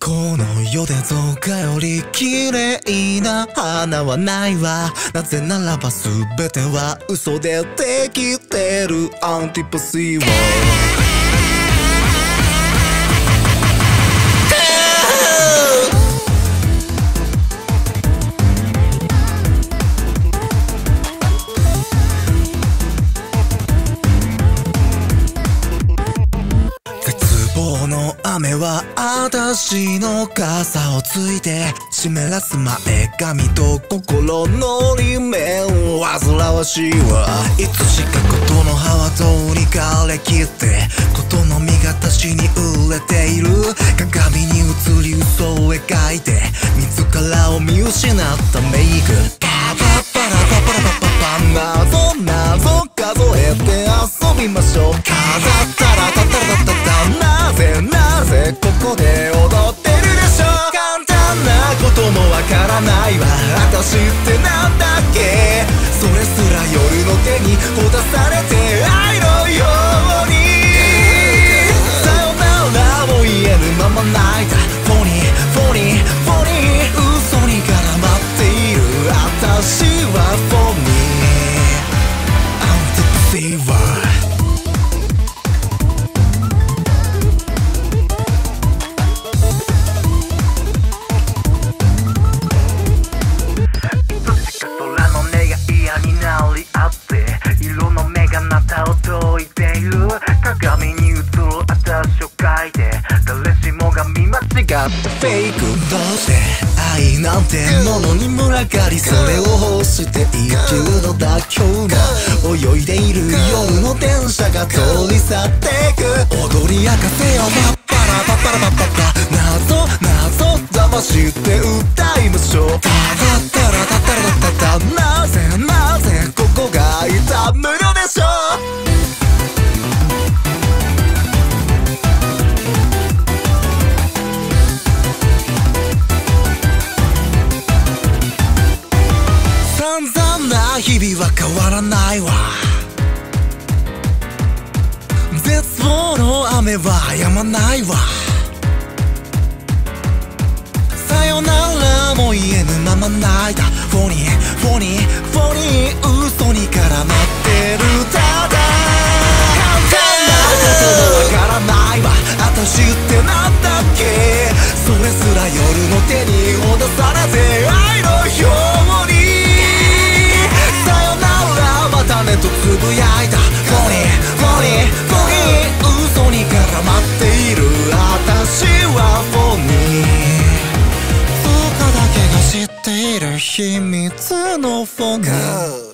この世で造花より綺麗な花はないわ。なぜならば全ては嘘でできてる。アンティパシーは。雨は私の傘をついて湿らす前髪と心の裏面煩わしいわ。いつしかことの葉は通り枯れきってことの実が私に売れている。鏡に映り嘘を描いて自らを見失ったメイク。ってなんだっけ？それすら夜の手にほだされて愛のように。さよならも言えぬまま泣いた。フォニーフォニーフォニー。嘘に絡まっている。私はフォニー。アンテフェイクどうして愛なんてものに群がりそれを欲していきるのだ今日が泳いでいる夜の電車が通り去っていく。踊り明かせよ日々は変わらないわ。絶望の雨は止まないわ。さよならも言えぬまま泣いた。フォニーフォニーフォニー嘘に絡まってるただ。簡単なこともわからないわ。私ってなんだっけ。それすら夜の手に脅されて秘密のフォグ。